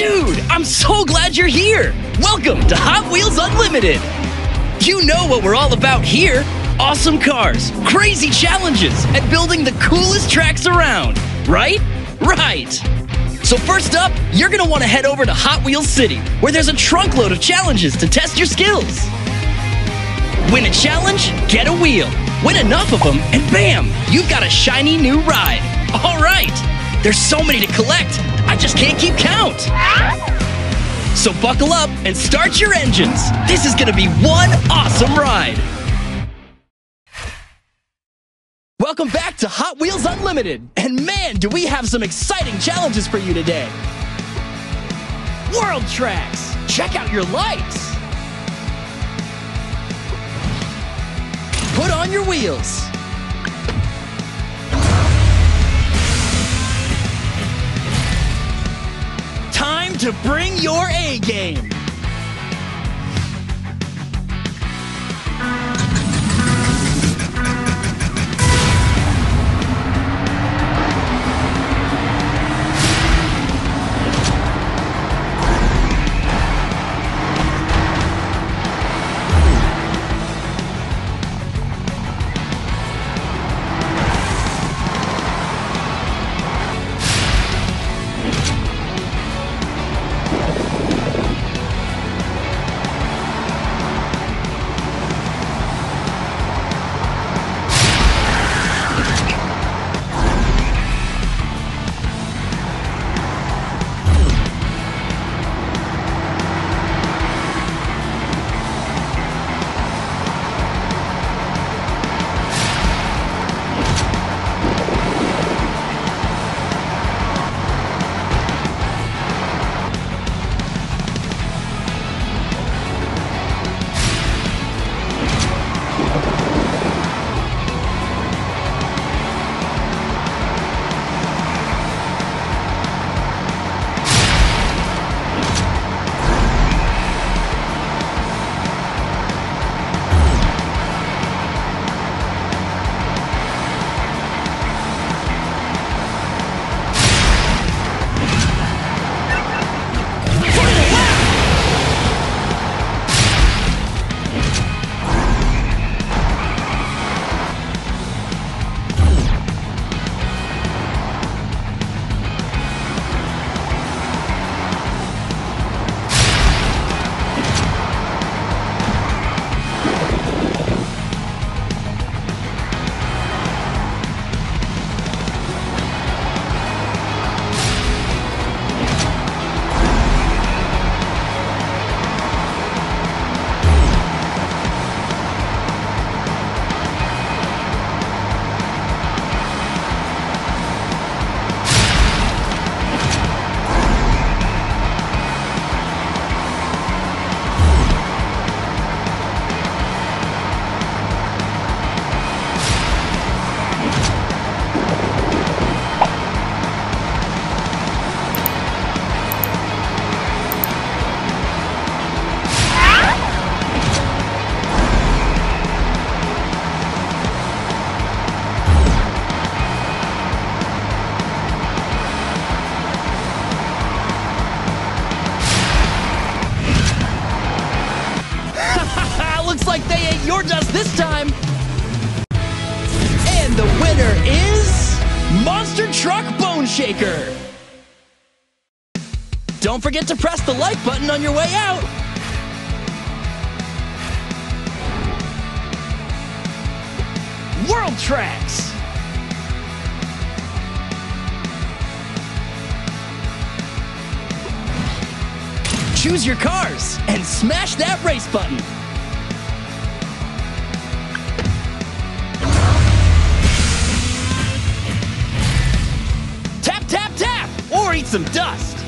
Dude, I'm so glad you're here! Welcome to Hot Wheels Unlimited! You know what we're all about here awesome cars, crazy challenges, and building the coolest tracks around, right? Right! So, first up, you're gonna wanna head over to Hot Wheels City, where there's a trunkload of challenges to test your skills. Win a challenge, get a wheel. Win enough of them, and bam, you've got a shiny new ride. All right, there's so many to collect, I just can't keep count. So buckle up and start your engines. This is gonna be one awesome ride. Welcome back to Hot Wheels Unlimited. And man, do we have some exciting challenges for you today. World Tracks, check out your lights. Put on your wheels. Time to bring your A game. Don't forget to press the like button on your way out. World Tracks. Choose your cars and smash that race button. Tap, tap, tap, or eat some dust.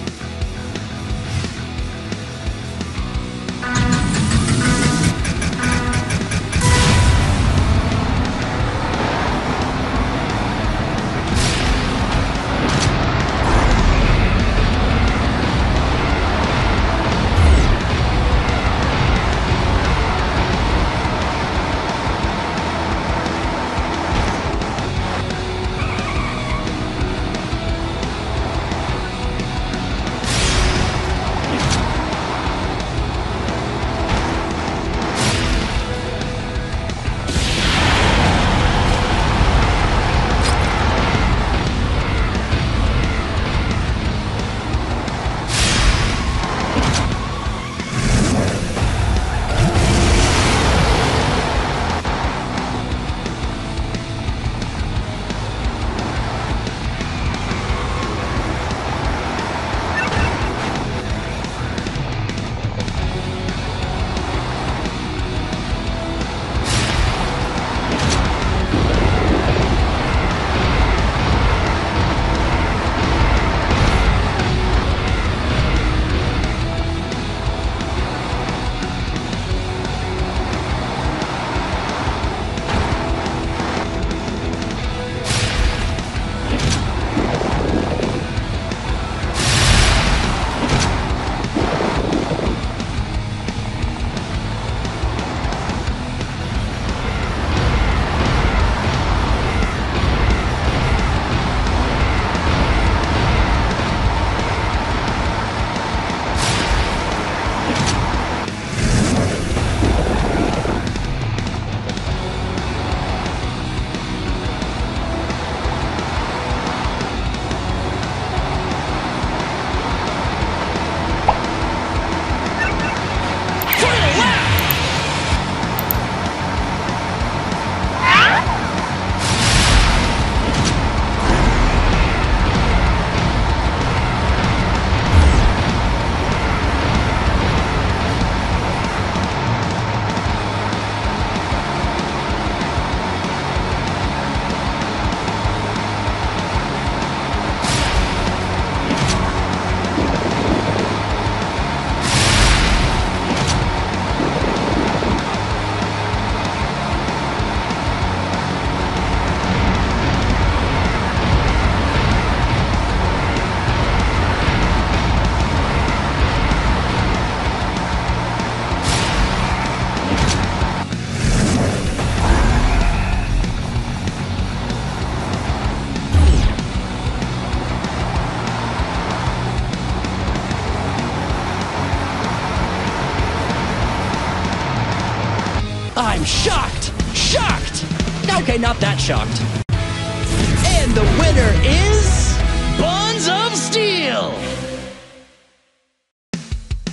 Okay, not that shocked. And the winner is. Buns of Steel!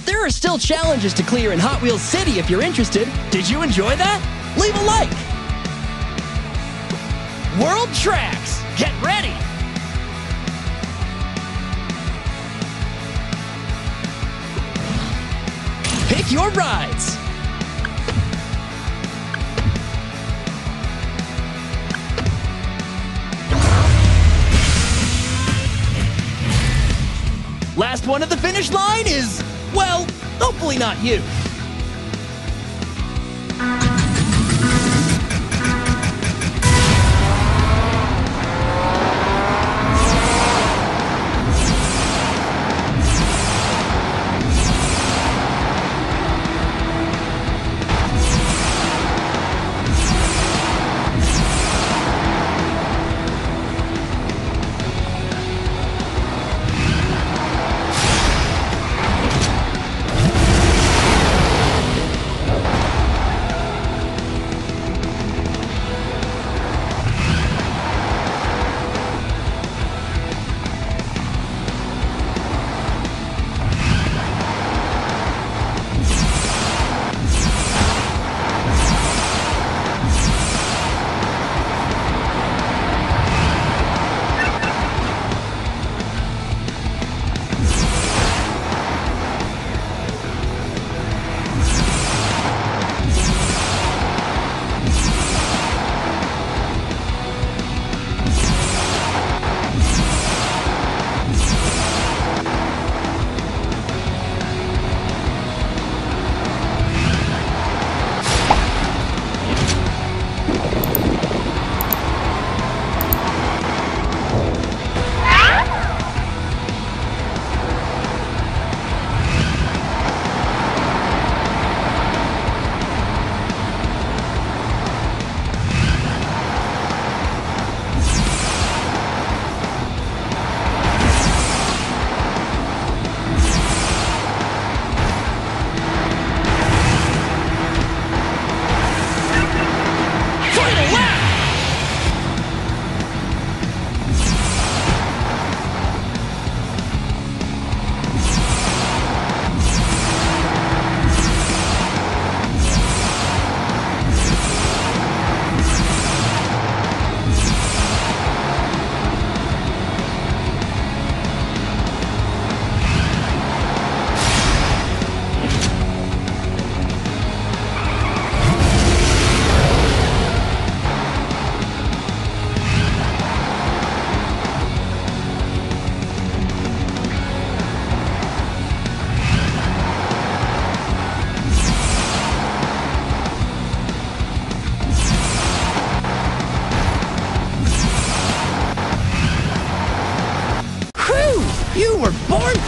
There are still challenges to clear in Hot Wheels City if you're interested. Did you enjoy that? Leave a like! World Tracks, get ready! Pick your rides! One at the finish line is, well, hopefully not you.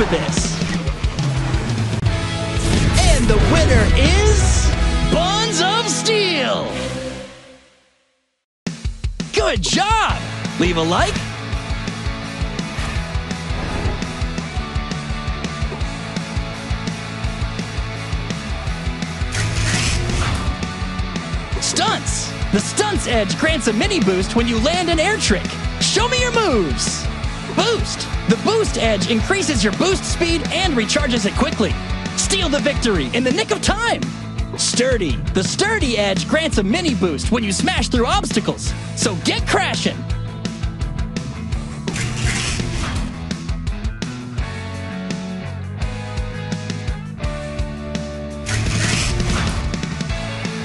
For this! And the winner is. Buns of Steel! Good job! Leave a like. Stunts! The Stunts Edge grants a mini boost when you land an air trick. Show me your moves! Boost! The Boost Edge increases your boost speed and recharges it quickly. Steal the victory in the nick of time! Sturdy! The Sturdy Edge grants a mini boost when you smash through obstacles. So get crashing!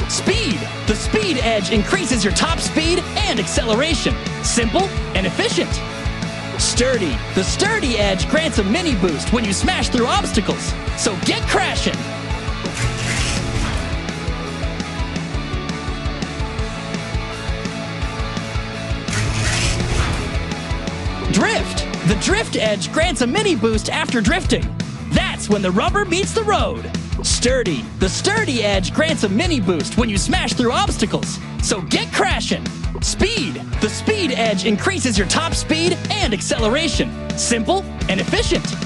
Speed! The Speed Edge increases your top speed and acceleration. Simple and efficient. Sturdy. The Sturdy Edge grants a mini boost when you smash through obstacles. So get crashing! Drift. The Drift Edge grants a mini boost after drifting. That's when the rubber meets the road. Sturdy. The Sturdy Edge grants a mini boost when you smash through obstacles. So get crashing. Speed. The Speed Edge increases your top speed and acceleration. Simple and efficient.